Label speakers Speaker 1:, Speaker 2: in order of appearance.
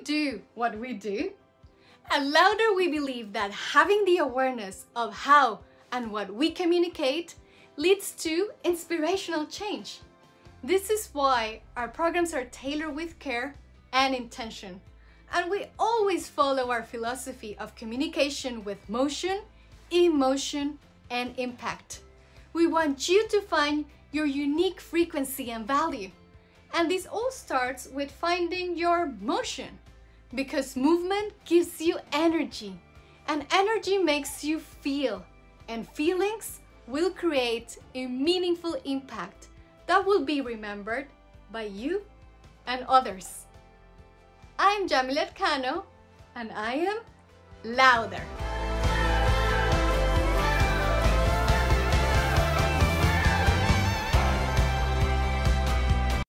Speaker 1: do what we do? At Louder, we believe that having the awareness of how and what we communicate leads to inspirational change. This is why our programs are tailored with care and intention. And we always follow our philosophy of communication with motion, emotion, and impact. We want you to find your unique frequency and value. And this all starts with finding your motion because movement gives you energy and energy makes you feel and feelings will create a meaningful impact that will be remembered by you and others. I'm Yamilette Cano and I am louder.